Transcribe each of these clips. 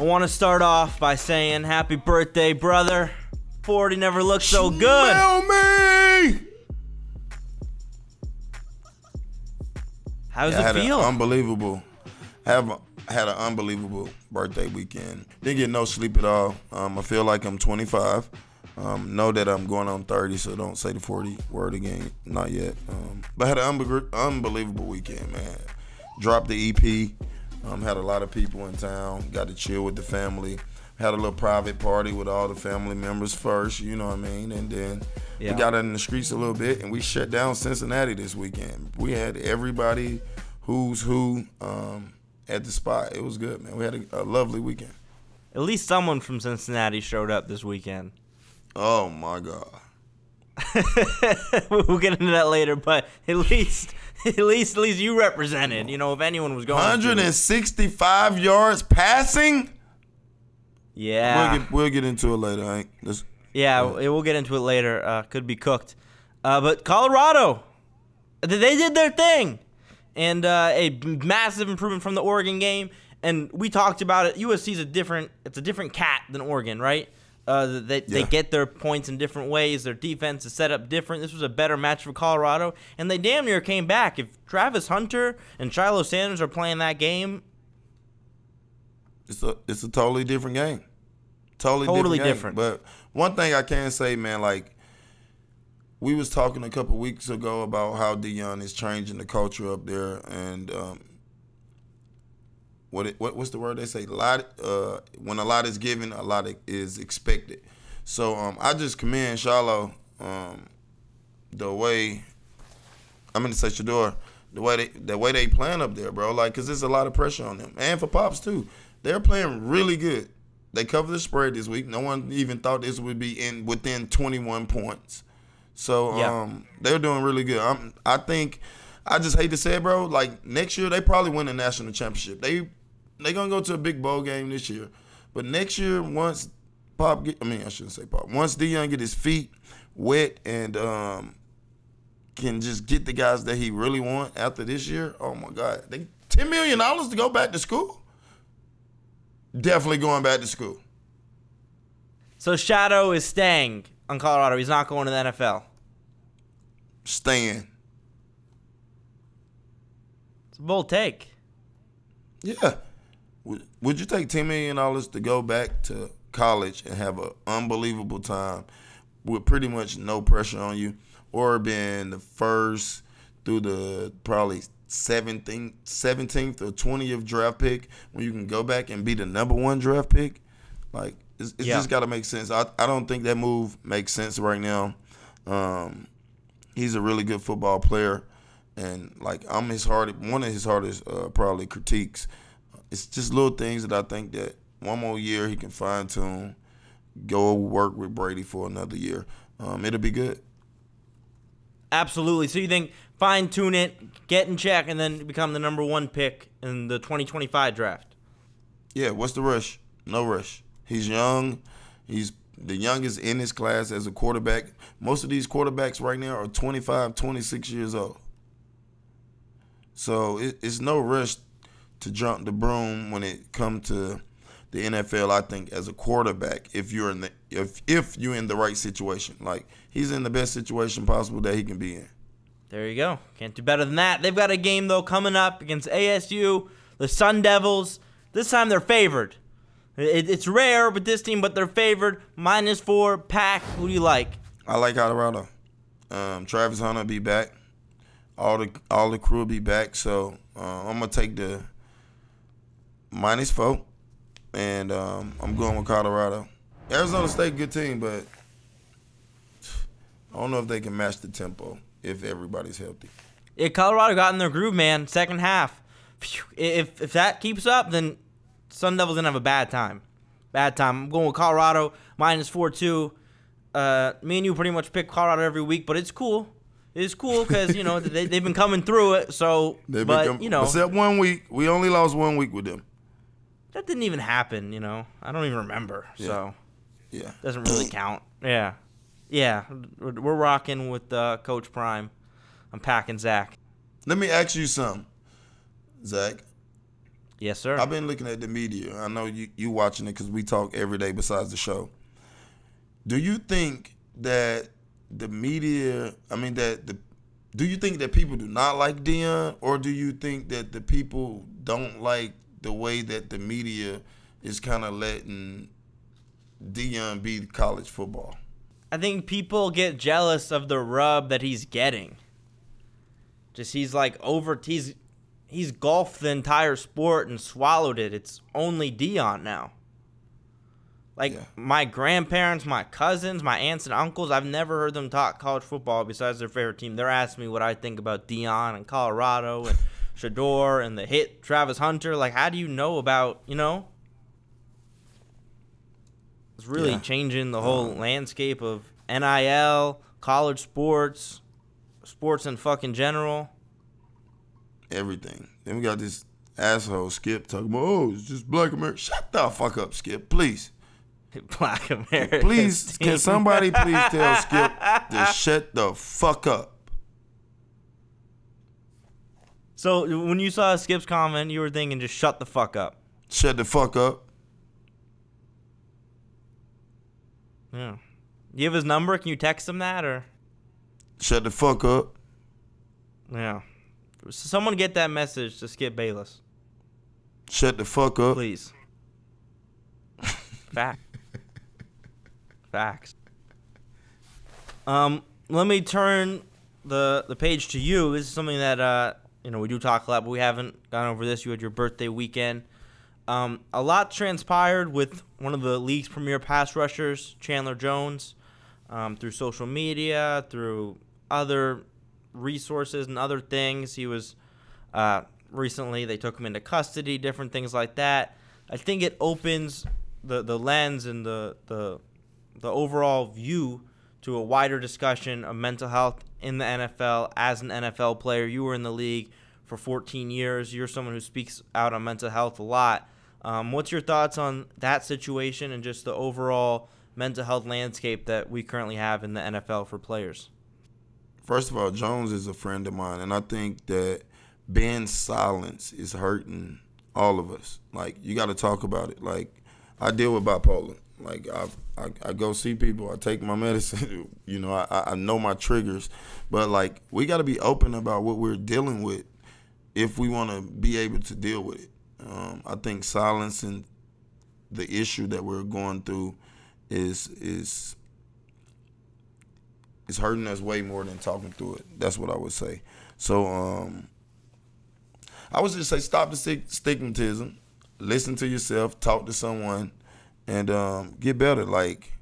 I want to start off by saying happy birthday, brother. 40 never looked so good. Smell me! How does I had it feel? unbelievable, have a, had an unbelievable birthday weekend. Didn't get no sleep at all. Um, I feel like I'm 25. Um, know that I'm going on 30, so don't say the 40 word again. Not yet. Um, but had an unbe- unbelievable weekend, man. Dropped the EP. Um, had a lot of people in town. Got to chill with the family. Had a little private party with all the family members first, you know what I mean? And then Yeah. we got in the streets a little bit and we shut down Cincinnati this weekend. We had everybody who's who um, at the spot. It was good, man. We had a, a lovely weekend. At least someone from Cincinnati showed up this weekend. Oh my God. we'll get into that later, but at least, at least, at least you represented. You know, if anyone was going, 165 yards passing? yeah, We'll, get, we'll get into it later. Let's, yeah, it- we'll get into it later. Uh, could be cooked, uh, but Colorado, they did their thing, and uh, a massive improvement from the Oregon game. And we talked about it. USC's a different, it's a different cat than Oregon, right? Uh, they, they get their points in different ways. Their defense is set up different. This was a better match for Colorado, and they damn near came back. If Travis Hunter and Shiloh Sanders are playing that game, it's a it's a totally different game. Totally, Totally different. different. But one thing I can say, man, like we was talking a couple weeks ago about how Deion is changing the culture up there, and um, what it, what what's the word they say? A lot uh, when a lot is given, a lot is expected. So um, I just commend Shiloh um, the way I'm gonna say Shedeur, the way they the way they playing up there, bro. Like, cause there's a lot of pressure on them, and for Pops too. They're playing really good. They covered the spread this week. No one even thought this would be in within 21 points. So Yeah. um, they're doing really good. I'm, I think I just hate to say it, bro. Like next year they probably win the national championship. They they gonna go to a big bowl game this year, but next year once Pop, get, I mean I shouldn't say Pop. Once Deion get his feet wet and um, can just get the guys that he really want after this year, oh my God, they ten million dollars to go back to school. Definitely going back to school. so Shedeur is staying on Colorado. He's not going to the NFL. Staying. It's a bold take. Yeah. Would, you take ten million dollars to go back to college and have an unbelievable time with pretty much no pressure on you, or being the first through the probably 17th, 17th or 20th draft pick when you can go back and be the number one draft pick? Like, it's, it's Yeah. just got to make sense. I, I don't think that move makes sense right now. Um, he's a really good football player, and like I'm his hard one of his hardest uh, probably critiques. It's just little things that I think that one more year he can fine tune, go work with Brady for another year. Um, it'll be good. Absolutely. So you think fine tune it, get in check, and then become the number one pick in the 2025 draft? Yeah, what's the rush? No rush. He's young. He's the youngest in his class as a quarterback. Most of these quarterbacks right now are 25, 26 years old. So it, it's no rush to jump the broom when it comes to the NFL. I think as a quarterback, if you're in the if if you're in the right situation, like he's in the best situation possible that he can be in. There you go. Can't do better than that. They've got a game though coming up against ASU, the Sun Devils. This time they're favored. It, it's rare with this team, but they're favored. Minus four. Pac. Who do you like? I like Colorado. Um, Travis Hunter be back. All the all the crew will be back. So uh, I'm gonna take the minus four, and um, I'm going with Colorado. Arizona State good team, but I don't know if they can match the tempo if everybody's healthy. Yeah, Colorado got in their groove, man. Second half. If if that keeps up, then Sun Devils gonna have a bad time. Bad time. I'm going with Colorado minus four two. Uh, me and you pretty much pick Colorado every week, but it's cool. It's cool because you know they they've been coming through it. So, They but you know except one week, we only lost one week with them. That didn't even happen. You know, I don't even remember. So Yeah, doesn't really count. Yeah, yeah. We're, rocking with uh, Coach Prime. I'm packing Zach. Let me ask you something, Zach. Yes, sir. I've been looking at the media. I know you you watching it because we talk every day besides the show. Do you think that the media? I mean, that the do you think that people do not like Deion, or do you think that the people don't like the way that the media is kind of letting Deion be college football? I think people get jealous of the rub that he's getting. Just he's like over he's he's golfed the entire sport and swallowed it. It's only Deion now. Like Yeah. my grandparents, my cousins, my aunts and uncles, I've never heard them talk college football besides their favorite team. They're asking me what I think about Deion and Colorado and Shedeur and the hit Travis Hunter. Like, how do you know about you know? It's really Yeah. changing the whole landscape of NIL, college sports, sports in fucking general. Everything. Then we got this asshole Skip talking about, oh, it's just Black America. Shut the fuck up, Skip, please. Black America. Please, can somebody please tell Skip to shut the fuck up? So when you saw Skip's comment, you were thinking just shut the fuck up. Shut the fuck up. Yeah. You have his number? Can you text him that or? Shut the fuck up. Yeah. Someone get that message to Skip Bayless, Shut the fuck up. please. Fact. Facts. Um, let me turn the the page to you. This is something that uh, you know, we do talk a lot, but we haven't gone over this. You had your birthday weekend. Um, a lot transpired with one of the league's premier pass rushers, Chandler Jones, um, through social media, through other resources and other things. He was uh, recently they took him into custody, different things like that. I think it opens the the lens and the the the overall view to a wider discussion of mental health in the NFL as an NFL player. You were in the league for 14 years. You're someone who speaks out on mental health a lot. Um, what's your thoughts on that situation and just the overall mental health landscape that we currently have in the NFL for players? First of all, Jones is a friend of mine, and I think that being silence is hurting all of us. Like you got to talk about it. Like I deal with bipolar. Like I, I, I go see people. I take my medicine. you know, I, I know my triggers, but like we got to be open about what we're dealing with if we want to be able to deal with it. Um, I think silencing the issue that we're going through is is is hurting us way more than talking through it. That's what I would say. So um, I would just say stop the stigmatism, listen to yourself, talk to someone, and um, get better. Like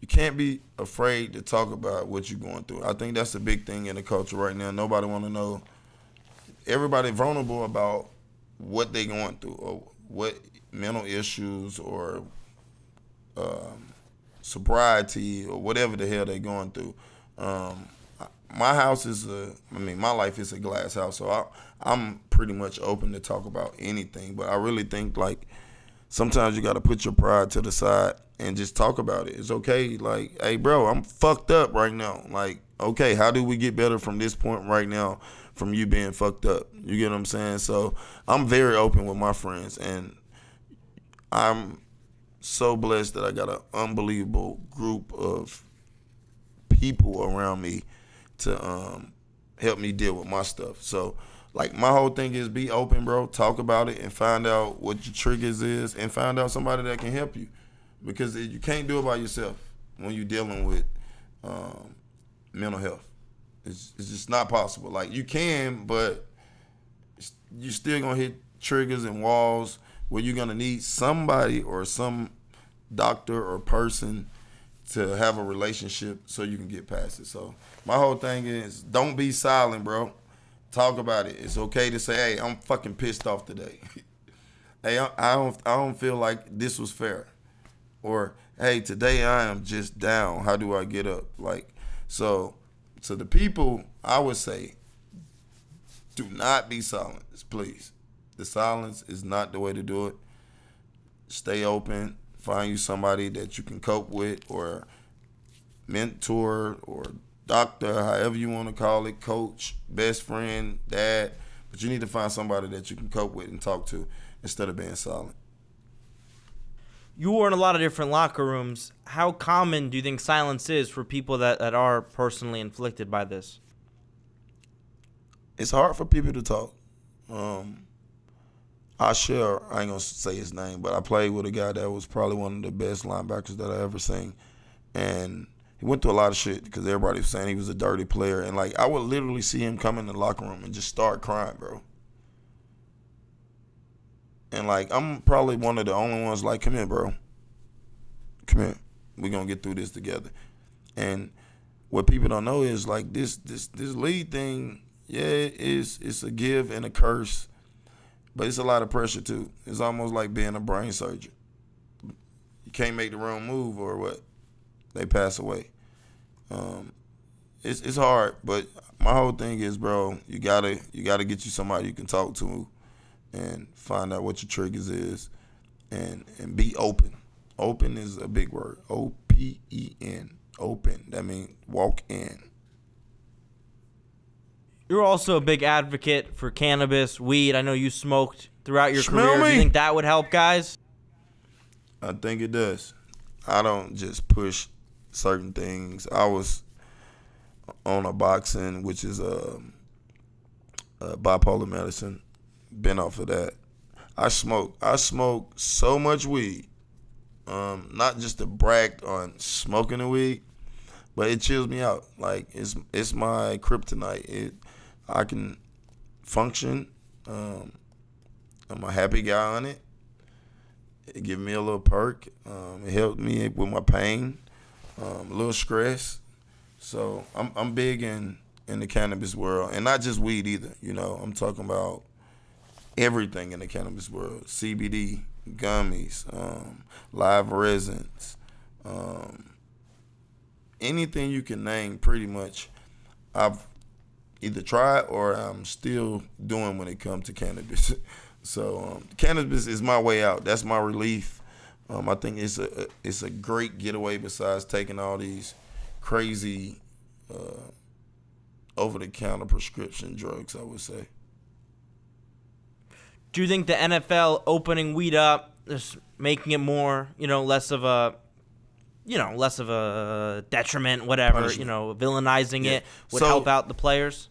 you can't be afraid to talk about what you're going through. I think that's a big thing in the culture right now. Nobody want to know. Everybody vulnerable about what they going through or what mental issues or um, sobriety or whatever the hell they going through. Um, my house is a, I mean, my life is a glass house, so I, I'm pretty much open to talk about anything. But I really think like sometimes you got to put your pride to the side and just talk about it. It's okay. Like, hey, bro, I'm fucked up right now. Like, okay, how do we get better from this point right now? From you being fucked up, you get what I'm saying. So I'm very open with my friends, and I'm so blessed that I got an unbelievable group of people around me to um, help me deal with my stuff. So, like, my whole thing is be open, bro. Talk about it and find out what your triggers is, and find out somebody that can help you, because you can't do it by yourself when you're dealing with um, mental health. It's, it's just not possible. Like you can, but you're still gonna hit triggers and walls where you're gonna need somebody or some doctor or person to have a relationship so you can get past it. So my whole thing is don't be silent, bro. Talk about it. It's okay to say, "Hey, I'm fucking pissed off today." hey, I, don't I don't feel like this was fair. Or, "Hey, today I am just down. How do I get up?" Like so to the people, I would say do not be silent, please. The silence is not the way to do it. Stay open. Find you somebody that you can cope with, or mentor, or doctor, however you want to call it, coach, best friend, dad. But you need to find somebody that you can cope with and talk to. instead of being silent. You were in a lot of different locker rooms. How common do you think silence is for people that, that are personally inflicted by this? It's hard for people to talk. Um, I share, I ain't gonna say his name, but I played with a guy that was probably one of the best linebackers that I ever seen. And he went through a lot of shit because everybody was saying he was a dirty player. And like, I would literally see him come in the locker room and just start crying, bro. And like I'm probably one of the only ones like, come here, bro. Come here. We're gonna get through this together. And what people don't know is like this this this lead thing, yeah, it's it's a give and a curse, but it's a lot of pressure too. It's almost like being a brain surgeon. You can't make the wrong move or what? They pass away. Um, it's it's hard, but my whole thing is, bro, you gotta you gotta get you somebody you can talk to and find out what your triggers is and and be open. Open is a big word. O P E N. Open. That means walk in. You're also a big advocate for cannabis, weed. I know you smoked throughout your Smell career. Do you think that would help guys? I think it does. I don't just push certain things. I was on a boxing, which is a, a bipolar medicine. Been off of that. I smoke. I smoke so much weed. Um, not just to brag on smoking the weed, but it chills me out. Like it's it's my kryptonite. It I can function. Um, I'm a happy guy on it. It gave me a little perk. Um, it helped me with my pain, um, a little stress. So I'm I'm big in in the cannabis world, and not just weed either. You know, I'm talking about everything in the cannabis world: CBD, gummies, um, live resins, um, anything you can name. Pretty much, I've either tried or I'm still doing when it comes to cannabis. So um, cannabis is my way out. That's my relief. Um, I think it's a it's a great getaway besides taking all these crazy uh, over the counter prescription drugs. I would say. Do you think the NFL opening weed up, just making it more, you know, less of a, you know, less of a detriment, whatever, you know, villainizing Yeah. it would So- help out the players?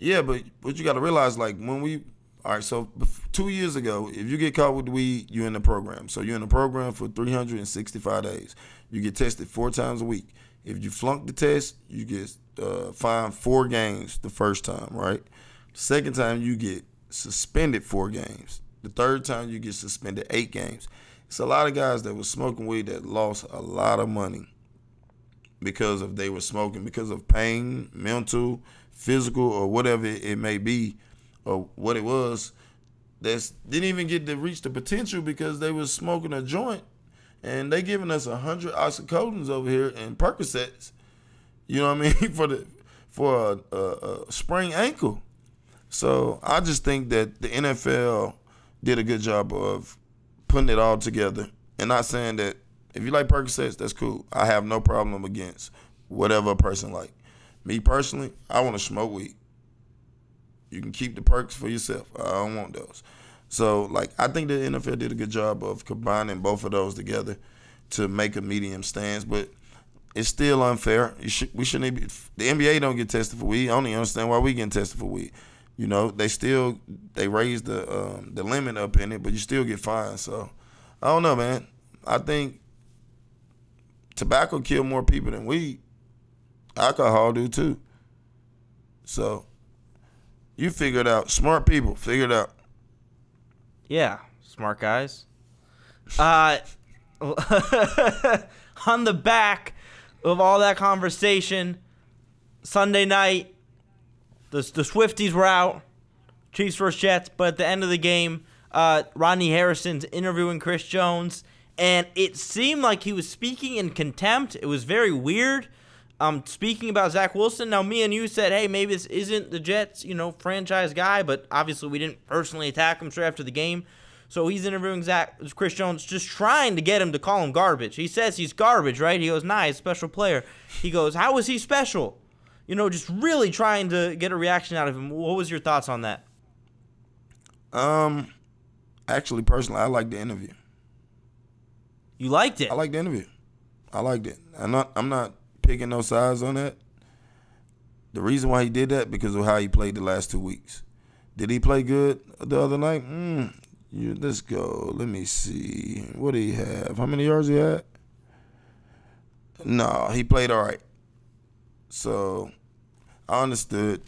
Yeah, but what you got to realize, like when we, all right, so two years ago, if you get caught with weed, you're in the program. So you're in the program for 365 days. You get tested four times a week. If you flunk the test, you get uh, fined four games the first time, right? Second time, you get suspended four games. The third time, you get suspended eight games. It's a lot of guys that were smoking weed that lost a lot of money because of they were smoking because of pain, mental, physical, or whatever it may be, or what it was. That didn't even get to reach the potential because they was smoking a joint, and they giving us a hundred oxycodons over here and Percocets. You know what I mean for the for a, a, a sprained ankle. So I just think that the NFL did a good job of putting it all together, and not saying that if you like Percocets, that's cool. I have no problem against whatever a person like. Me personally, I want to smoke weed. You can keep the perks for yourself. I don't want those. So, like, I think the NFL did a good job of combining both of those together to make a medium stance, but it's still unfair. Should, we shouldn't be. The NBA don't get tested for weed. I don't even understand why we getting tested for weed. You know, they still they raise the um, the limit up in it, but you still get fined. So, I don't know, man. I think tobacco kill more people than weed. Alcohol do too. So you figure it out. Smart people figure it out. Yeah, smart guys. Uh, on the back of all that conversation, Sunday night, the the Swifties were out, Chiefs versus Jets. But at the end of the game, uh, Rodney Harrison's interviewing Chris Jones, and it seemed like he was speaking in contempt. It was very weird. Um, speaking about Zach Wilson, now me and you said, hey, maybe this isn't the Jets, you know, franchise guy, but obviously we didn't personally attack him straight after the game. So he's interviewing Zach Chris Jones, just trying to get him to call him garbage. He says he's garbage, right? He goes, nah, he's a special player. He goes, how is he special? You know, just really trying to get a reaction out of him. What was your thoughts on that? Um, Actually, personally, I like the interview. You liked it. I like the interview. I liked it. I'm not. I'm not picking no sides on that. The reason why he did that because of how he played the last two weeks. Did he play good the other night? Mm, you, let's go. Let me see. What did he have? How many yards he had? No, he played all right. So I understood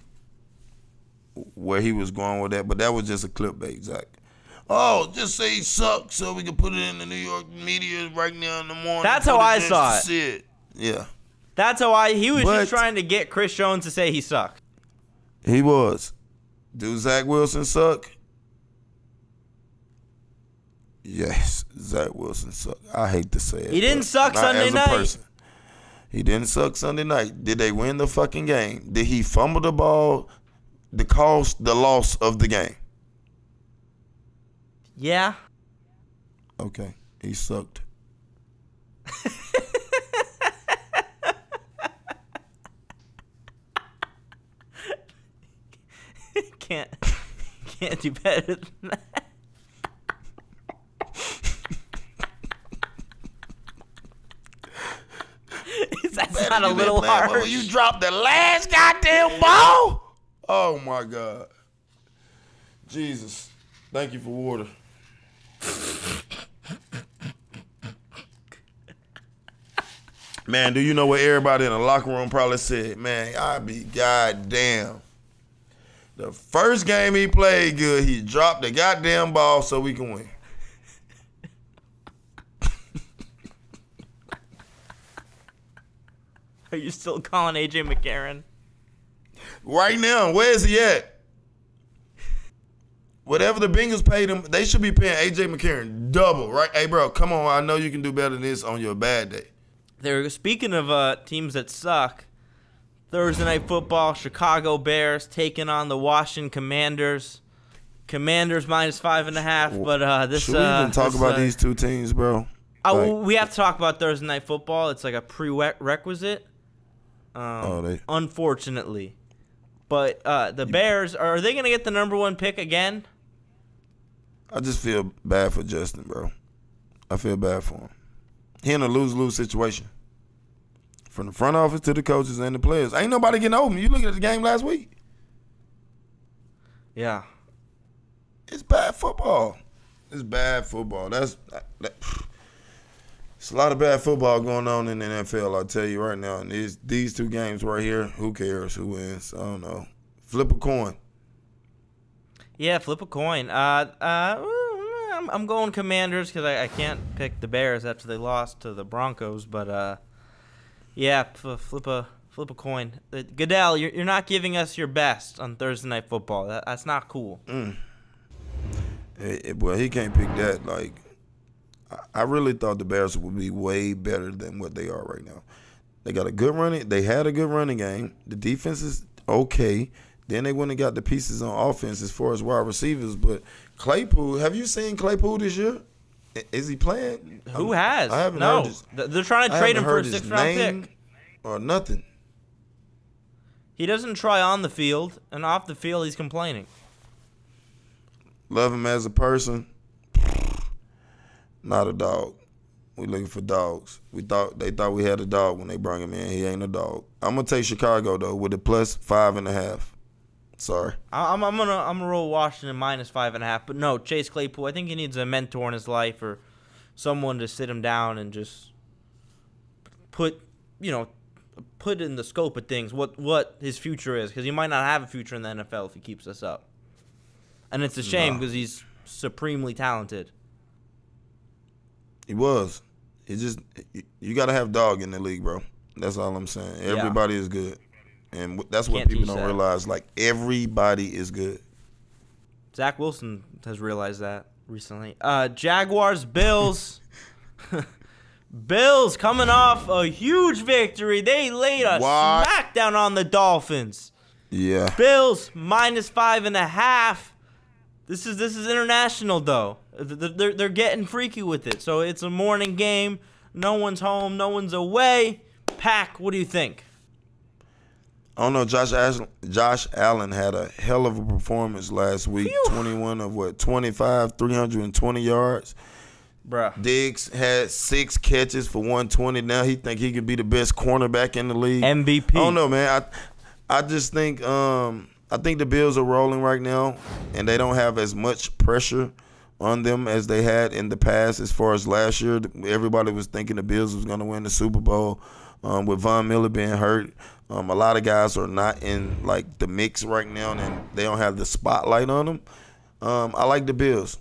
where he was going with that, but that was just a clickbait, Zach. Oh, just say he sucks so we can put it in the New York media right now in the morning. That's how I saw it. it. Yeah, That's how I. He was But- just trying to get Chris Jones to say he sucked. he was. Do Zach Wilson suck? Yes, Zach Wilson suck. I hate to say it. He didn't suck Sunday as a night. person. He didn't suck Sunday night. Did they win the fucking game? Did he fumble the ball? The cost, the loss of the game. Yeah. Okay, he sucked. can't can't do better than that. That's not a little harsh. when You dropped the last goddamn ball. Oh my god. Jesus. Thank you for water. Man, do you know what everybody in the locker room probably said? Man, I be goddamn. The first game he played good, he dropped the goddamn ball so we can win. Are you still calling AJ McCarron? Right now, where is he at? Whatever the Bengals paid him, they should be paying AJ McCarron double, right? Hey, bro, come on. I know you can do better than this on your bad day. They're speaking of uh, teams that suck. Thursday night football, Chicago Bears taking on the Washington Commanders. Commanders minus five and a half, but uh, this. Should we uh, even talk this, about uh, these two teams, bro? Uh, Like, we have to talk about Thursday night football. It's like a prerequisite. Um, Oh, they- unfortunately, but uh, the Bears are they going to get the number one pick again? I just feel bad for Justin, bro. I feel bad for him. He in a lose lose situation. From the front office to the coaches and the players. Ain't nobody getting open. You look at the game last week. Yeah, It's bad football. It's bad football. That's that, it's a lot of bad football going on in the NFL. I'll tell you right now. And these these two games right here, who cares who wins? I don't know. Flip a coin. yeah. Flip a coin. Uh, uh, I'm, I'm going Commanders because I, I can't pick the Bears after they lost to the Broncos. But uh, yeah, flip a flip a coin. Uh, Goodell, you're, you're not giving us your best on Thursday night football. That, that's not cool. Eh, eh, well, he can't pick that. Like, I- I really thought the Bears would be way better than what they are right now. They got a good running. They had a good running game. The defense is okay. Then they went and got the pieces on offense as far as wide receivers. But Claypool, have you seen Claypool this year? Is he playing? Who I'm- has? I haven't no, heard his, they're trying to trade him for a six round pick. or nothing. He doesn't try on the field, and off the field, he's complaining. Love him as a person. Not a dog. We looking for dogs. We thought they thought we had a dog when they brought him in. He ain't a dog. I'm gonna take Chicago though with a plus five and a half. Sorry. I- I'm, I'm gonna I'm gonna roll Washington minus five and a half, but no, Chase Claypool. I think he needs a mentor in his life or someone to sit him down and just put you know put in the scope of things what what his future is because he might not have a future in the NFL if he keeps this up, and it's a shame Nah. because he's supremely talented. He was. He just you got to have dog in the league, bro. That's all I'm saying. Everybody is good, and that's what Can't people don't that. realize. Like everybody is good. Zach Wilson has realized that recently. Uh, Jaguars, Bills. Bills coming off a huge victory. They laid a What? smackdown on the Dolphins. Yeah. Bills minus five and a half. This is this is international though. They're, they're, they're getting freaky with it. So it's a morning game. No one's home. No one's away. Pac. What do you think? I don't know. Josh Ash- Josh Allen had a hell of a performance last week. Phew. 21 of what? 25, 320 yards. Bruh. Diggs had six catches for 120. Now he think he could be the best cornerback in the league. MVP. I don't know, man. I I just think um I think the Bills are rolling right now, and they don't have as much pressure on them as they had in the past. As far as last year, everybody was thinking the Bills was going to win the Super Bowl. Um, with Von Miller being hurt, um, a lot of guys are not in like the mix right now, and they don't have the spotlight on them. Um, I like the Bills.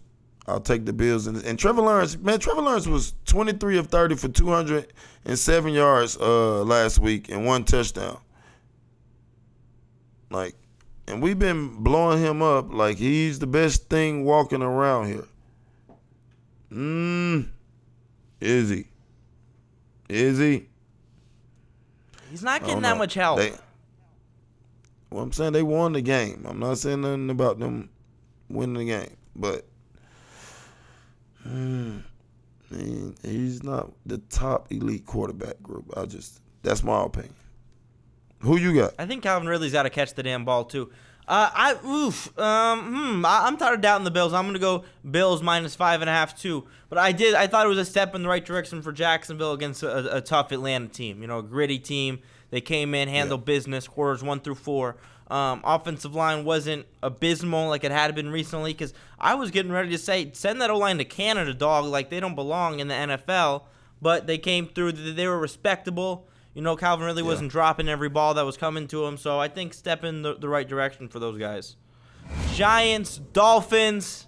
I'll take the Bills. And, and Trevor Lawrence, man, Trevor Lawrence was 23 of 30 for 207 yards uh, last week and one touchdown. Like, and we've been blowing him up like he's the best thing walking around here. Mmm. Is he? Is he? He's not getting that know. much help. They, well, I'm saying they won the game. I'm not saying nothing about them winning the game, but hmm, he- he's not the top elite quarterback group. I just that's my opinion. Who you got? I think Calvin Ridley's got to catch the damn ball too. Uh, I oof. Um, hmm. I, I'm tired of doubting the Bills. I'm gonna go Bills minus five and a half too. But I did. I thought it was a step in the right direction for Jacksonville against a, a tough Atlanta team. You know, a gritty team. They came in, handled business. Quarters one through four. Um, offensive line wasn't abysmal like it had been recently. Because I was getting ready to say send that O line to Canada, dog. Like they don't belong in the NFL. But they came through. They were respectable. You know, Calvin Ridley wasn't dropping every ball that was coming to him, so I think step in the, the right direction for those guys. Giants, Dolphins.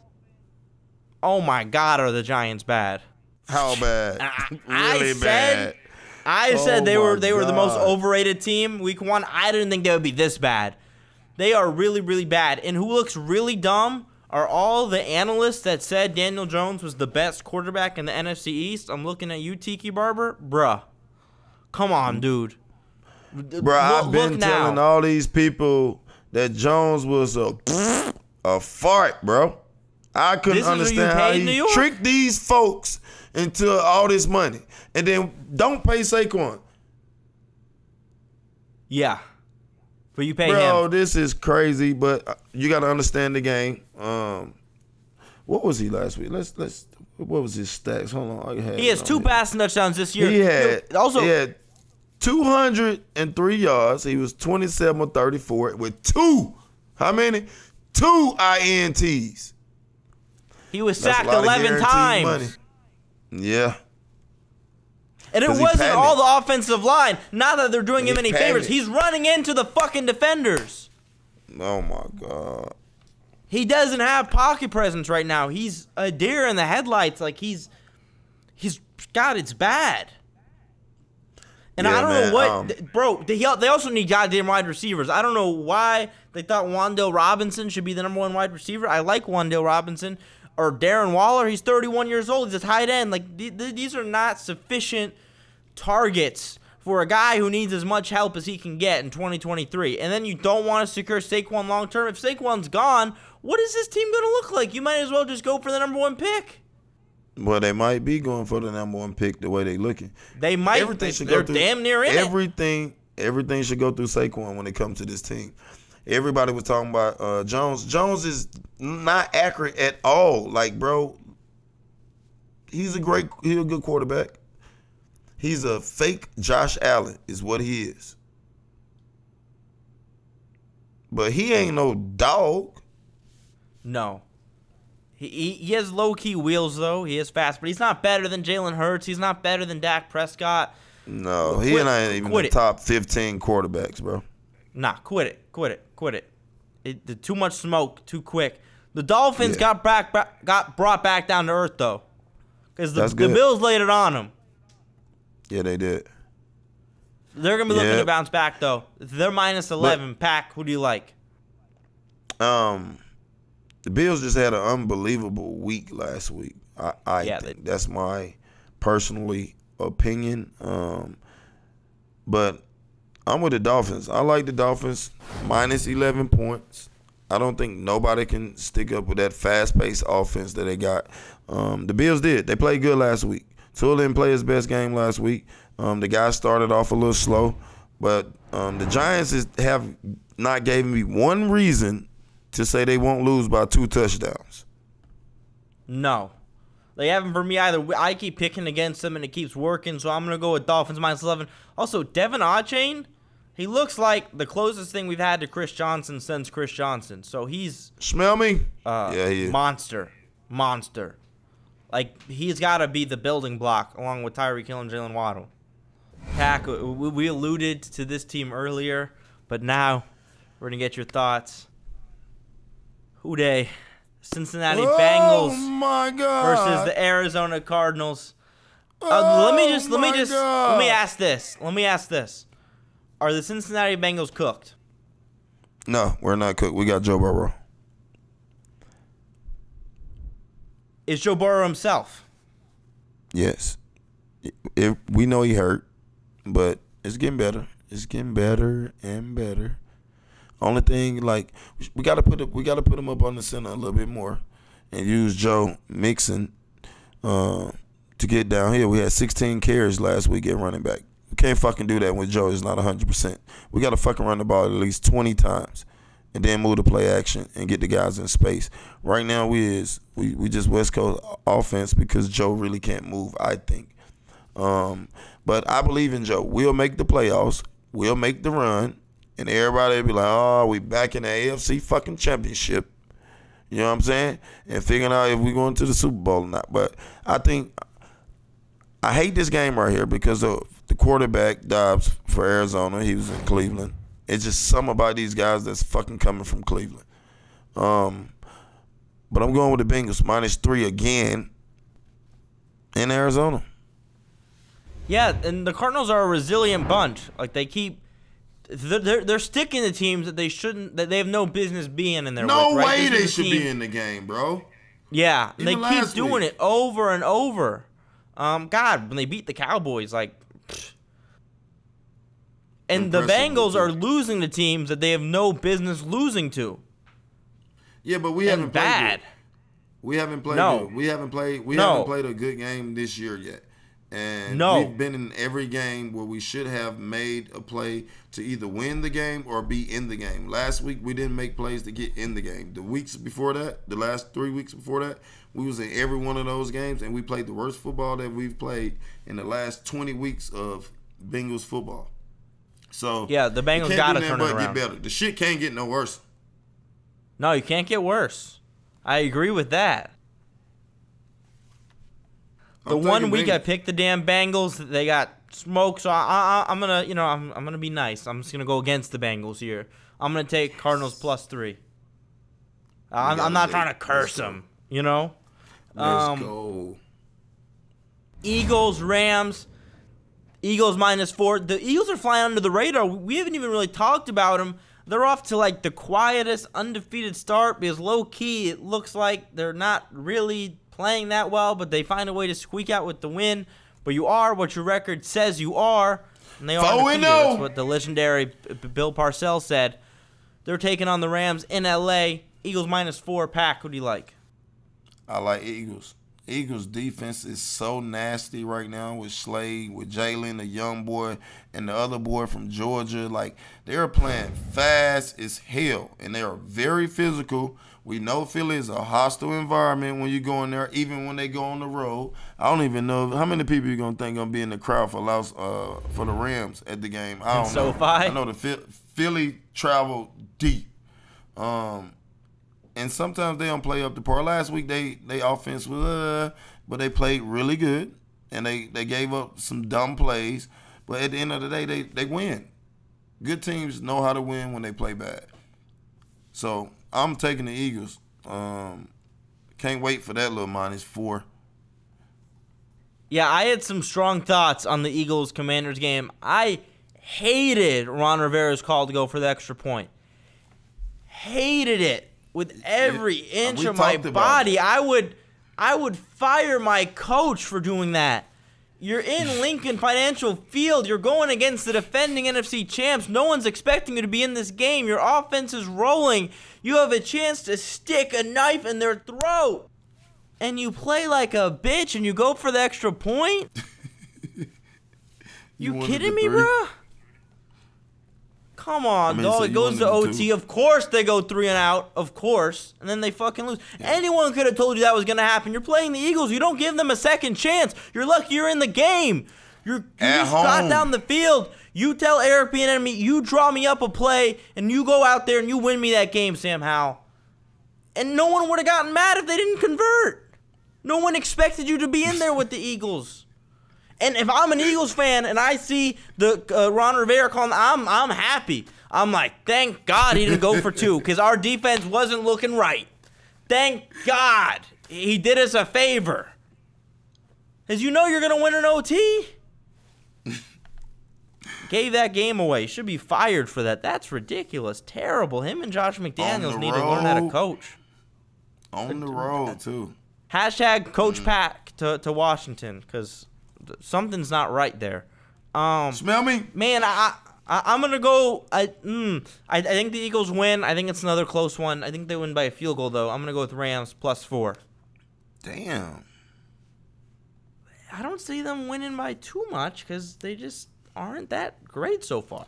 Oh my God, are the Giants bad? How bad? I, really I said, bad. I Oh said they oh were they were the most overrated team week one. I didn't think they would be this bad. They are really really bad. And who looks really dumb are all the analysts that said Daniel Jones was the best quarterback in the NFC East. I'm looking at you, Tiki Barber, bruh. Come on, dude. Bro, I've been telling all these people that Jones was a a fart, bro. I couldn't This is who you understand how paid New he tricked these folks into all this money, and then don't pay Saquon, Yeah. But you pay bro. him. This is crazy, but uh, you got to understand the game. Um, what was he last week? Let's let's. What was his stats? Hold on, I had He has two here. passing touchdowns this year. He had also he had 203 yards. He was 27 or 34 with two. How many? Two ints. he was That's sacked 11 times. money. Yeah. And it wasn't all the offensive line. Not that they're doing him any favors. He's running into the fucking defenders. Oh my god. He doesn't have pocket presence right now. He's a deer in the headlights. Like he's he's God, it's bad. And I don't man, know what, um, th- bro. They, they also need goddamn wide receivers. I don't know why they thought Wan'Dale Robinson should be the number one wide receiver. I like Wan'Dale Robinson or Darren Waller. He's 31 years old. He's a tight end. Like th- th- these are not sufficient targets for a guy who needs as much help as he can get in 2023. And then you don't want to secure Saquon long term. If Saquon's gone, what is this team going to look like? You might as well just go for the number one pick. Well, they might be going for the number one pick the way they're looking. They might. Everything should they're go through. damn near in it. everything, everything should go through Saquon when it comes to this team. Everybody was talking about uh, Jones. Jones is not accurate at all. Like, bro, he's a great, he's a good quarterback. He's a fake Josh Allen, is what he is. But he ain't no dog. No. He, he, has low key wheels though. He is fast, but he's not better than Jalen Hurts. He's not better than Dak Prescott. No, he Quit- ain't even quit the it. top fifteen quarterbacks, bro. Nah, quit it, quit it, quit it. it the, too much smoke, too quick. The Dolphins Yeah. got back, back, got brought back down to earth though, because the, the. Bills laid it on them. Yeah, they did. They're gonna be looking Yeah. to bounce back though. They're minus eleven. Pac. Who do you like? Um, the Bills just had an unbelievable week last week. I, I Yeah, think they- that's my personally opinion. Um, but I'm with the Dolphins. I like the Dolphins minus 11 points. I don't think nobody can stick up with that fast-paced offense that they got. Um, the Bills did. They played good last week. Tua didn't play his best game last week. Um, the guy started off a little slow. But um, the Giants is, have not given me one reason to say they won't lose by two touchdowns. No. They haven't for me either. I keep picking against them and it keeps working, so I'm going to go with Dolphins minus 11. Also, De'Von Achane, he looks like the closest thing we've had to Chris Johnson since Chris Johnson. So he's Smell me? uh, yeah, he is. monster. Monster. Like, he's got to be the building block along with Tyreek Hill and Jaylen Waddle. Pac, we, we alluded to this team earlier, but now we're going to get your thoughts. Who they? Cincinnati oh Bengals my god! versus the Arizona Cardinals. Uh, let me just let me Oh just God. let me ask this. Let me ask this: Are the Cincinnati Bengals cooked? No, we're not cooked. We got Joe Burrow. Is Joe Burrow himself? Yes. If we know he hurt, but it's getting better. It's getting better and better. Only thing, like we gotta put it, we gotta put him up on the center a little bit more, and use Joe Mixon uh, to get down here. We had 16 carries last week at running back. We can't fucking do that when Joe is not 100. percent We gotta fucking run the ball at least 20 times, and then move to play action and get the guys in space. Right now, we is we we just West Coast offense because Joe really can't move. I think. Um, but I believe in Joe. We'll make the playoffs. We'll make the run. And everybody be like, oh, we back in the AFC fucking championship. You know what I'm saying? And figuring out if we're going to the Super Bowl or not. But I think I hate this game right here because of the quarterback Dobbs for Arizona. He was in Cleveland. It's just something about these guys that's fucking coming from Cleveland. Um, but I'm going with the Bengals minus three again in Arizona. Yeah, and the Cardinals are a resilient bunch. Like they keep, they're they're, sticking to teams that they shouldn't, that they have no business being in there. No with, right? way they a should team- be in the game, bro. Yeah, they keep doing week. it over and over. Um, God, when they beat the Cowboys, like, pfft. and the Bengals are losing to teams that they have no business losing to. Yeah, but we And haven't played bad. We haven't played No. good. We haven't played we No. haven't played a good game this year yet. And No. we've been in every game where we should have made a play to either win the game or be in the game. Last week we didn't make plays to get in the game. The weeks before that, the last 3 weeks before that, we was in every one of those games and we played the worst football that we've played in the last 20 weeks of Bengals football. So Yeah, the Bengals gotta turn it around. get better. The shit can't get no worse. No, you can't get worse. I agree with that. The one week I picked the damn Bengals, they got smoked. So I, I, I'm gonna, you know, I'm, I'm gonna be nice. I'm just gonna go against the Bengals here. I'm gonna take Cardinals plus three. I'm, I'm not trying to curse them, you know. Let's Um, go. Eagles, Rams. Eagles minus four. The Eagles are flying under the radar. We haven't even really talked about them. They're off to like the quietest undefeated start because low key it looks like they're not really playing that well, but they find a way to squeak out with the win. But you are what your record says you are, and they are undefeated. oh. That's what the legendary Bill Parcells said. They're taking on the Rams in LA. Eagles minus four. Pac. Who do you like? I like Eagles. Eagles defense is so nasty right now with Slay, with Jalen, the young boy, and the other boy from Georgia. Like they're playing fast as hell, and they are very physical. We know Philly is a hostile environment when you go in there, even when they go on the road. I don't even know how many people you gonna think gonna be in the crowd for Los, uh, for the Rams at the game. I don't know. SoFi? I know the Philly travel deep. Um, and sometimes they don't play up to par. Last week they they offense was uh, but they played really good, and they they gave up some dumb plays. But at the end of the day, they they win. Good teams know how to win when they play bad. So I'm taking the Eagles. Um, can't wait for that little minus four. Yeah, I had some strong thoughts on the Eagles Commanders game. I hated Ron Rivera's call to go for the extra point. Hated it with every inch of my body. I would I would fire my coach for doing that. You're in Lincoln Financial Field. You're going against the defending NFC champs. No one's expecting you to be in this game. Your offense is rolling. You have a chance to stick a knife in their throat. And you play like a bitch and you go for the extra point? You, wanted kidding me, bruh? Come on, I mean, dog. so it goes to OT. two. Of course they go three and out. Of course, and then they fucking lose. Anyone could have told you that was gonna happen. You're playing the Eagles. You don't give them a second chance. You're lucky you're in the game. You're, you At just got down the field. You tell Eric Bieniemy. you draw me up a play, and you go out there and you win me that game, Sam Howell. And no one would have gotten mad if they didn't convert. No one expected you to be in there with the Eagles. And if I'm an Eagles fan and I see the uh, Ron Rivera calling, I'm I'm happy. I'm like, thank God he didn't go for two because our defense wasn't looking right. Thank God he did us a favor. Cause you know you're gonna win an OT. Gave that game away. Should be fired for that. That's ridiculous. Terrible. Him and Josh McDaniels need to learn how to coach. On the road too. Hashtag Coach Pack to, to Washington because something's not right there. Um, Smell me? man, I, I I'm gonna go. I mm, I, I think the Eagles win. I think it's another close one. I think they win by a field goal though. I'm gonna go with Rams plus four. Damn. I don't see them winning by too much because they just aren't that great so far.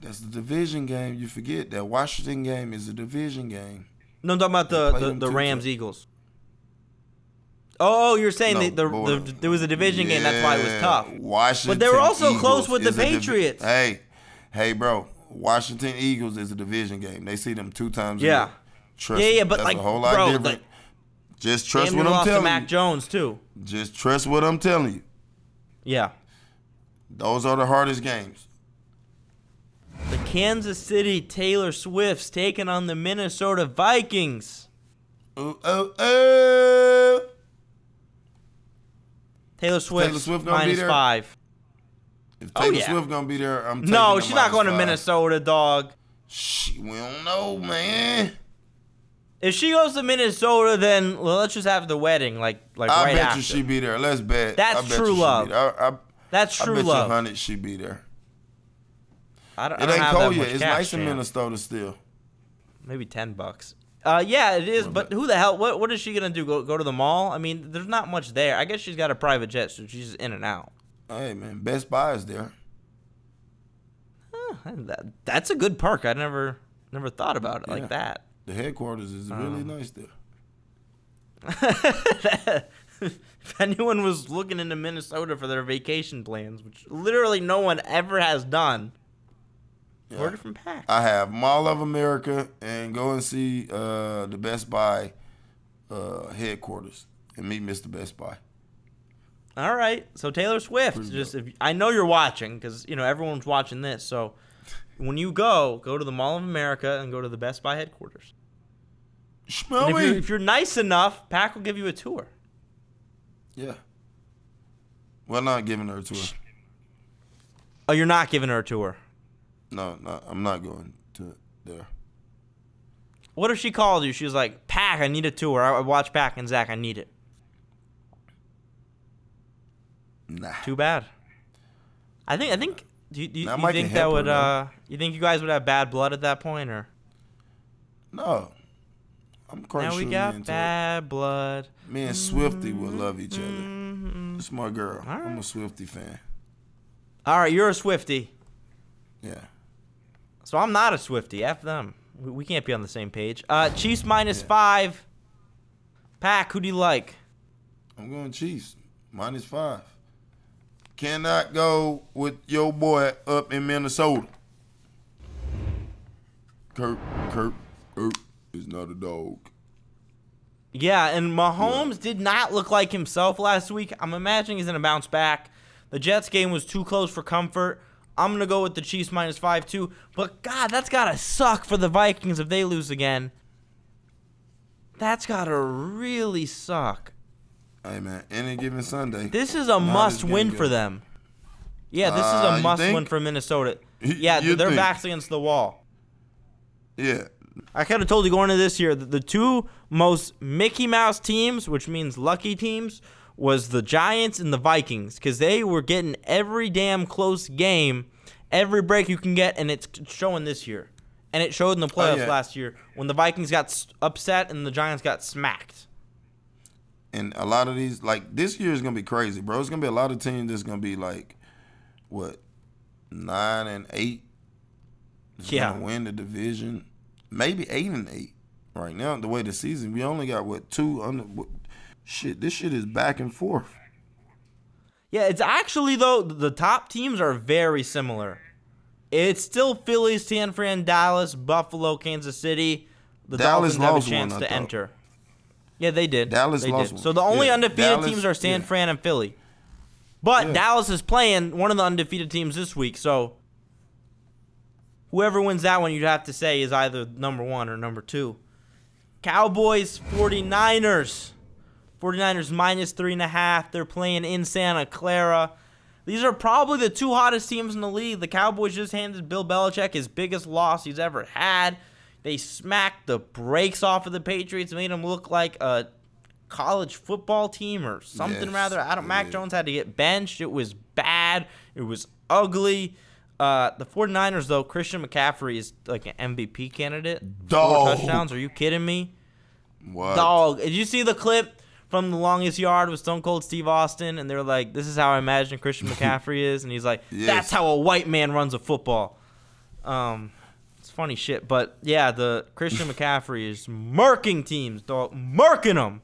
That's the division game. You forget that Washington game is a division game. No, I'm talking about the the, the Rams. Eagles. Oh, you're saying No, the, the, the, there was a division game. That's why it was Yeah, tough. Washington. But they were also Eagles close with the is a divi- Patriots. hey, hey, bro. Washington Eagles is a division game. They see them two times. a Yeah. year. Trust Yeah, yeah, but like, a whole lot bro, different. like, Just trust what I'm telling Mac you. Jones too. Just trust what I'm telling you. Yeah. Those are the hardest games. The Kansas City Taylor Swift's taking on the Minnesota Vikings. Oh, oh, oh. Taylor Swift, Swift gonna be there? five. If Oh, Taylor yeah. Swift gonna be there, I'm No, she's not minus going to. Minnesota, dog. She, we don't know, man. If she goes to Minnesota, then well, let's just have the wedding, like like I right bet after. you she be there. Let's bet. That's I bet true you she be love. I, I, That's I true bet love. you hundred she be there. I don't, I It don't ain't cold yet. It's nice in. Minnesota still. Maybe ten bucks. Uh, yeah, it is. But who the hell? What what is she gonna do? Go go to the mall? I mean, there's not much there. I guess she's got a private jet, so she's just in and out. Hey man, Best Buy is there. Huh, that, that's a good park. I never never thought about it Yeah. like that. The headquarters is really Um, nice there. if anyone was looking into Minnesota for their vacation plans, which literally no one ever has done, Yeah. order from Pac. I have Mall of America and go and see uh, the Best Buy uh, headquarters and meet Mr. Best Buy. All right, so Taylor Swift. Pretty Just if I know you're watching, because you know everyone's watching this. So when you go, go to the Mall of America and go to the Best Buy headquarters. Smell if, you're, if you're nice enough, Pac will give you a tour. yeah. Well, not giving her a tour. Oh, you're not giving her a tour. No, no, I'm not going to there. What if she called you? She was like, "Pac, I need a tour. I watch Pac and Zach. I need it." Nah. Too bad. I think. I think. Do you, do you, think that her, would? uh You think you guys would have bad blood at that point, or No. I'm quite now we got bad blood? Me and Swifty will love each other. Mhm. It's my girl. All I'm a Swifty fan. All right, you're a Swifty, Yeah. So I'm not a Swifty. F them. We, we can't be on the same page. Uh, Chiefs minus Yeah. five. Pac, who do you like? I'm going Chiefs. Minus five. Cannot go with your boy up in Minnesota. Kirk, Kirk, Kirk is not a dog. Yeah, and Mahomes did not look like himself last week. I'm imagining he's gonna bounce back. The Jets game was too close for comfort. I'm gonna go with the Chiefs minus five too. But God, that's gotta suck for the Vikings if they lose again. That's gotta really suck. Hey man, any given Sunday. This is a must win for them. Yeah, this Uh, is a must win for Minnesota. Yeah, you their think? backs against the wall. Yeah. I could have told you going into this year that the two most Mickey Mouse teams, which means lucky teams, was the Giants and the Vikings because they were getting every damn close game, every break you can get, and it's showing this year. And it showed in the oh, playoffs Oh, yeah. last year when the Vikings got upset and the Giants got smacked. And a lot of these, like this year is gonna be crazy, bro. It's gonna be a lot of teams that's gonna be like, what, nine and eight, is Yeah. gonna win the division. Maybe eight and eight right now. The way the season, we only got what two under. Shit, this shit is back and forth. Yeah, it's actually though the top teams are very similar. It's still Philly, San Fran, Dallas, Buffalo, Kansas City. The Dallas Dolphins have a chance one, to enter. Yeah, they did. Dallas they lost did. one. So the only Yeah, undefeated Dallas- teams are San yeah. Fran and Philly. But Yeah. Dallas is playing one of the undefeated teams this week, so whoever wins that one, you'd have to say is either number one or number two. Cowboys, 49ers. 49ers minus three and a half. They're playing in Santa Clara. These are probably the two hottest teams in the league. The Cowboys just handed Bill Belichick his biggest loss he's ever had. They smacked the brakes off of the Patriots, made them look like a college football team or something Yes, rather. I don't. Mac yeah. Jones had to get benched. It was bad. It was ugly. Uh, the 49ers, though, Christian McCaffrey is like an MVP candidate. Four touchdowns. Are you kidding me? What? Dog. Did you see the clip from the longest yard with Stone Cold Steve Austin? And they're like, "This is how I imagine Christian McCaffrey is," and he's like, Yes. "That's how a white man runs a football." Um, it's funny shit, but yeah, the Christian McCaffrey is murking teams, dog, murking them.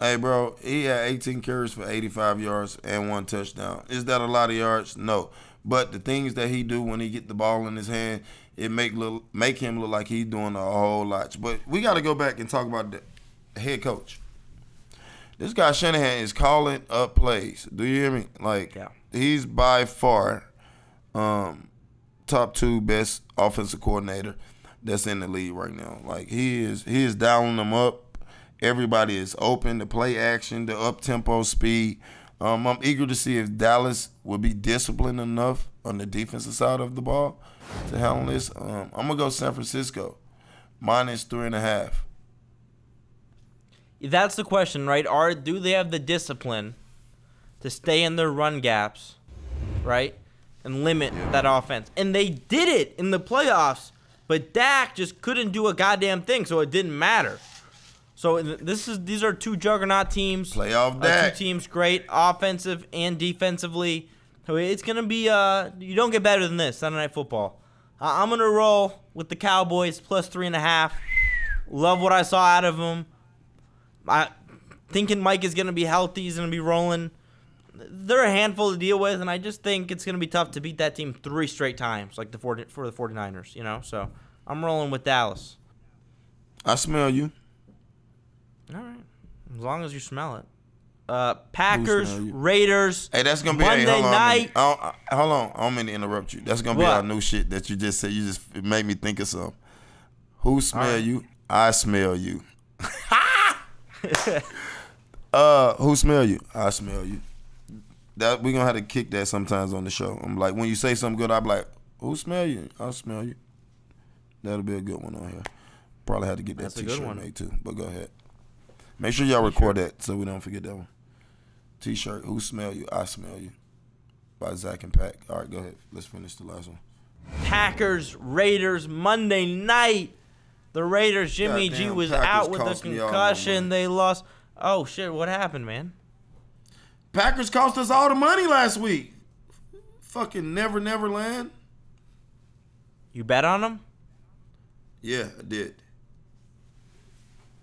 Hey, bro, he had 18 carries for 85 yards and one touchdown. Is that a lot of yards? No. But the things that he do when he get the ball in his hand, it make look, make him look like he's doing a whole lot. But we got to go back and talk about the head coach. This guy Shanahan is calling up plays. Do you hear me? Like Yeah. he's by far um, top two best offensive coordinator that's in the league right now. Like he is he is dialing them up. Everybody is open to play action, the up tempo speed. Um, I'm eager to see if Dallas will be disciplined enough on the defensive side of the ball to handle this. Um, I'm gonna go San Francisco minus three and a half. That's the question, right? Are do they have the discipline to stay in their run gaps, right, and limit that offense? And they did it in the playoffs, but Dak just couldn't do a goddamn thing, so it didn't matter. So this is these are two juggernaut teams. Playoff Uh, two teams great offensive and defensively. So it's gonna be uh you don't get better than this Sunday Night Football. Uh, I'm gonna roll with the Cowboys plus three and a half. Love what I saw out of them. I thinking Mike is gonna be healthy. He's gonna be rolling. They're a handful to deal with, and I just think it's gonna be tough to beat that team three straight times, like the 40, for the 49ers. You know, so I'm rolling with Dallas. I smell you. All right, as long as you smell it. Uh, Packers. Raiders. Hey, that's gonna be Monday hey, hold on, night. I I- hold on, I don't mean to interrupt you. That's gonna be What? our new shit that you just said. You just it made me think of something. Who smell right. you? I smell you. uh, who smell you? I smell you. That we gonna have to kick that sometimes on the show. I'm like, when you say something good, I'm like, who smell you? I smell you. That'll be a good one on here. Probably had to get that That's T-shirt one. made too. But go ahead. Make sure y'all record that so we don't forget that one. T-shirt. Who smell you? I smell you. By Zach and Pac. All right, go ahead. Let's finish the last one. Packers, Raiders, Monday night. The Raiders, Jimmy G was out with a cost me all my concussion. They lost. Oh shit! What happened, man? Packers cost us all the money last week. Fucking never, never land. You bet on them? Yeah, I did.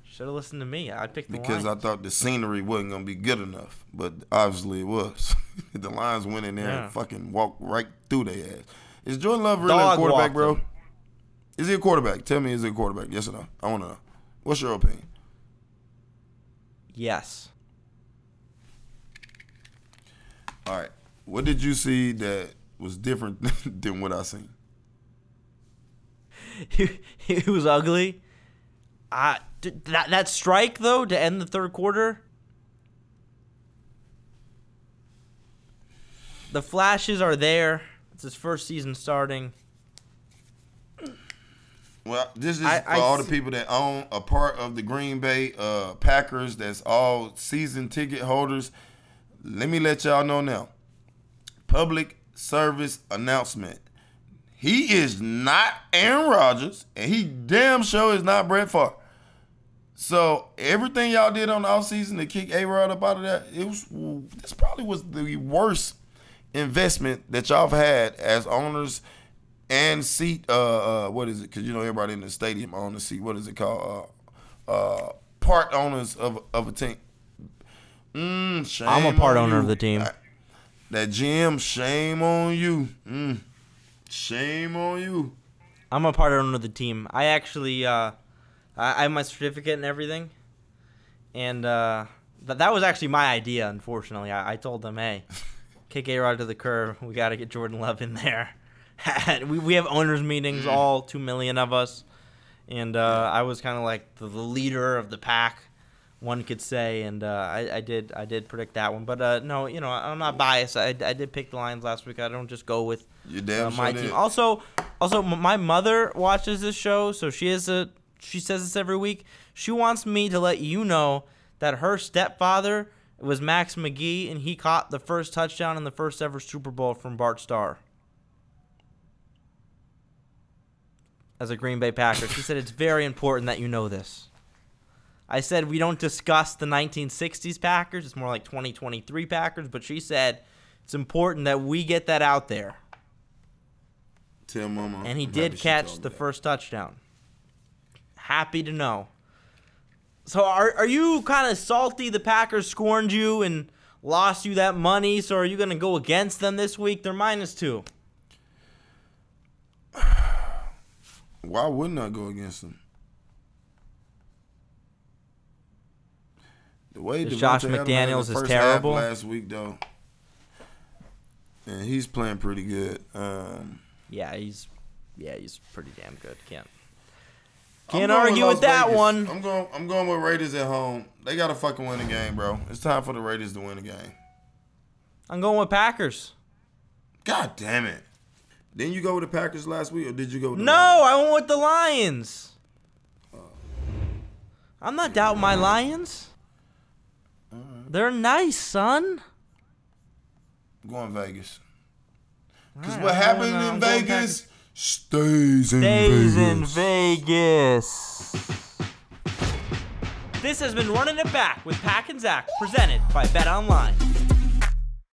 Should have listened to me. I picked the Because I thought the scenery wasn't gonna be good enough, but obviously it was. the Lions went in there Yeah. and fucking walked right through their ass. Is Jordan Love really a quarterback, bro? him. Is he a quarterback? Tell me, is he a quarterback? Yes or no? I want to know. What's your opinion? yes. All right. What did you see that was different than what I seen? it was ugly. I that that strike though to end the third quarter. The flashes are there. It's his first season starting. Well, this is I- for I all the people that own a part of the Green Bay uh, Packers. That's all season ticket holders. Let me let y'all know now. Public service announcement. He is not Aaron Rodgers, and he damn sure is not Brett Favre. So everything y'all did on the offseason to kick A Rod up out of that, it was this probably was the worst investment that y'all have had as owners and seat. Uh, uh, what is it? Because you know everybody in the stadium on the seat. What is it called? Uh, uh, part owners of of a team. Mm, shame I'm a part owner you. of the team. That, that Jim, shame on you. Mm, shame on you. I'm a part owner of the team. I actually, uh, I, I have my certificate and everything, and uh, th- that was actually my idea. Unfortunately, I, I told them, "Hey, kick A Rod to the curb. We got to get Jordan Love in there." We we have owners meetings, all two million of us, and uh, I was kind of like the, the leader of the pack, one could say, and uh, I, I did I did predict that one. But uh, no, you know I'm not biased. I, I did pick the Lions last week. I don't just go with You damn uh, my did. team. Also, also m- my mother watches this show, so she is a she says this every week. She wants me to let you know that her stepfather was Max McGee, and he caught the first touchdown in the first ever Super Bowl from Bart Starr. As a Green Bay Packer, she said it's very important that you know this. I said we don't discuss the 1960s Packers; it's more like 2023 Packers. But she said it's important that we get that out there Tell mama. and he I'm did catch the that. first touchdown. Happy to know. So are are you kind of salty the Packers scorned you and lost you that money? So are you gonna go against them this week? They're minus two. Why wouldn't I go against them? The way Davante Josh McDaniels the is terrible. last week though, and he's playing pretty good. Um, Yeah, he's yeah he's pretty damn good. Can't can't argue Las with that Vegas. one. I'm going. I'm going with Raiders at home. They gotta fucking win the game, bro. It's time for the Raiders to win the game. I'm going with Packers. God damn it! Didn't you go with the Packers last week, or did you go with the No, Lions? I went with the Lions. I'm not doubting my Lions. They're nice, son. I'm going Vegas. Because Alright, what happens uh, in Vegas stays in Stays in Vegas. Vegas. This has been Running It Back with Pac and Zach, presented by BetOnline.